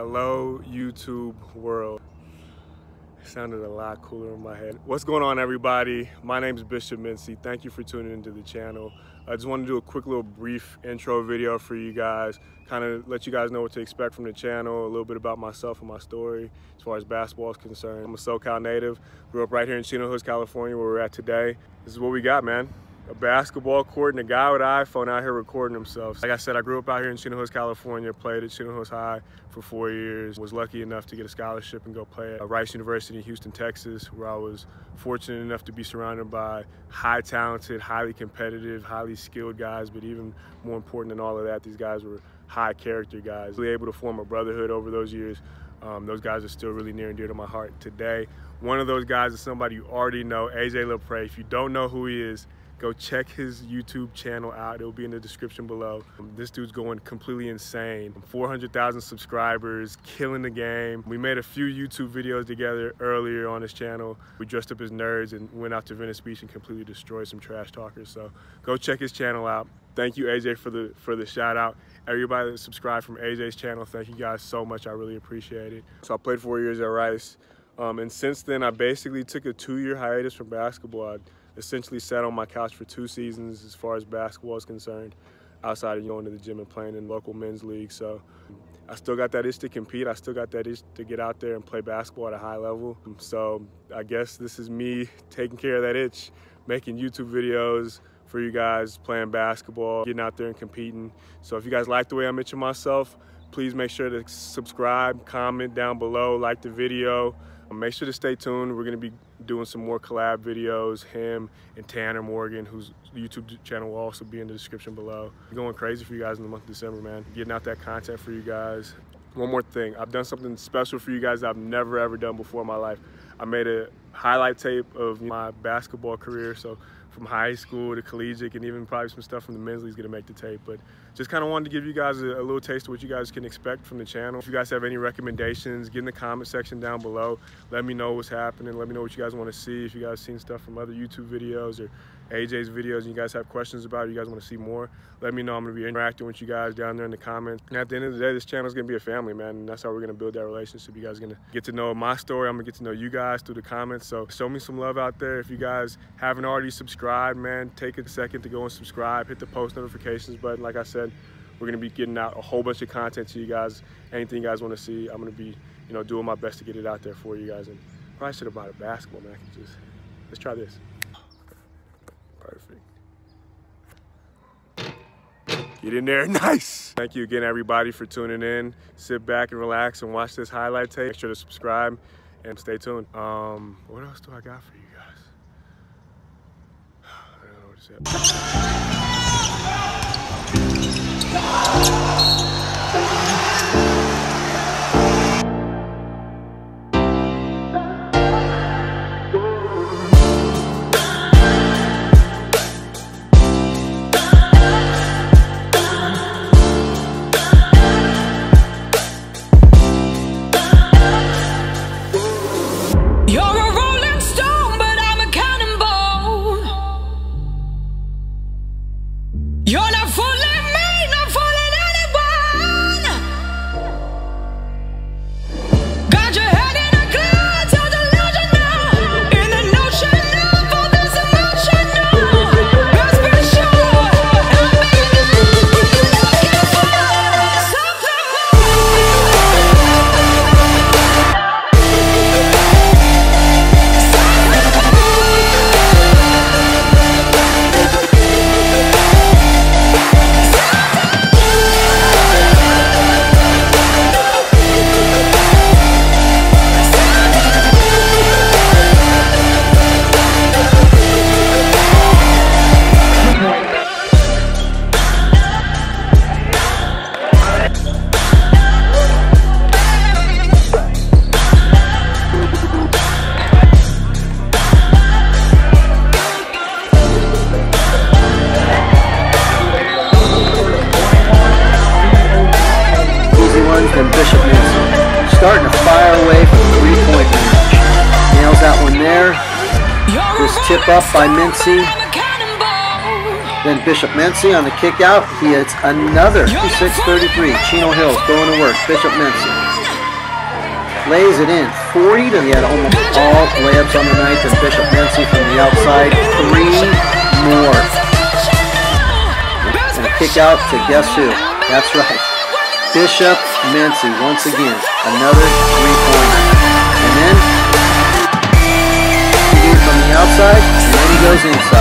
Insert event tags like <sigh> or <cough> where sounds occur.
Hello, YouTube world. It sounded a lot cooler in my head. What's going on, everybody? My name is Bishop Mency. Thank you for tuning into the channel. I just want to do a quick little brief intro video for you guys, kind of let you guys know what to expect from the channel, a little bit about myself and my story as far as basketball is concerned. I'm a SoCal native, grew up right here in Chino Hills, California, where we're at today. This is what we got, man a basketball court and a guy with an iPhone out here recording himself. Like I said, I grew up out here in Chino Hills, California, played at Chino Hills High for four years, was lucky enough to get a scholarship and go play at Rice University in Houston, Texas, where I was fortunate enough to be surrounded by high talented, highly competitive, highly skilled guys, but even more important than all of that, these guys were high character guys. Really able to form a brotherhood over those years. Um, those guys are still really near and dear to my heart today. One of those guys is somebody you already know, AJ Lapray. If you don't know who he is, go check his YouTube channel out. It'll be in the description below. This dude's going completely insane. 400,000 subscribers, killing the game. We made a few YouTube videos together earlier on his channel. We dressed up as nerds and went out to Venice Beach and completely destroyed some trash talkers. So go check his channel out. Thank you, AJ, for the for the shout out. Everybody that subscribed from AJ's channel, thank you guys so much. I really appreciate it. So I played four years at Rice. Um, and since then, I basically took a two-year hiatus from basketball. I, essentially sat on my couch for two seasons as far as basketball is concerned, outside of going to the gym and playing in local men's league. So I still got that itch to compete. I still got that itch to get out there and play basketball at a high level. So I guess this is me taking care of that itch, making YouTube videos for you guys, playing basketball, getting out there and competing. So if you guys like the way I'm itching myself, please make sure to subscribe, comment down below, like the video. Um, make sure to stay tuned. We're going to be doing some more collab videos. Him and Tanner Morgan, whose YouTube channel will also be in the description below. Going crazy for you guys in the month of December, man. Getting out that content for you guys. One more thing. I've done something special for you guys I've never ever done before in my life. I made a highlight tape of my basketball career. So from high school to collegiate and even probably some stuff from the men's league is gonna make the tape. But just kind of wanted to give you guys a, a, little taste of what you guys can expect from the channel. If you guys have any recommendations, get in the comment section down below. Let me know what's happening. Let me know what you guys want to see. If you guys seen stuff from other YouTube videos or AJ's videos and you guys have questions about it, you guys want to see more, let me know. I'm going to be interacting with you guys down there in the comments. And at the end of the day, this channel is going to be a family, man. And that's how we're going to build that relationship. You guys are going to get to know my story. I'm going to get to know you guys through the comments. So show me some love out there. If you guys haven't already subscribed, man, take a second to go and subscribe. Hit the post notifications button. Like I said, we're going to be getting out a whole bunch of content to you guys. Anything you guys want to see, I'm going to be, you know, doing my best to get it out there for you guys. And probably should have bought a basketball, man. I can just, let's try this. Perfect. Get in there, <laughs> nice. Thank you again, everybody, for tuning in. Sit back and relax and watch this highlight tape. Make sure to subscribe and stay tuned. Um, what else do I got for you guys? <sighs> I don't know what to say. You're starting to fire away from three-point range. Nails that one there. This tip up by Mency. Then Bishop Mency on the kick out. He hits another 56-33. Chino Hills going to work. Bishop Mency. lays it in. 40 to, he had almost all layups on the night, and Bishop Mency from the outside, three more. And a kick out to guess who? That's right. Bishop Mency once again. Another three-pointer. And then he from the outside, and then he goes inside.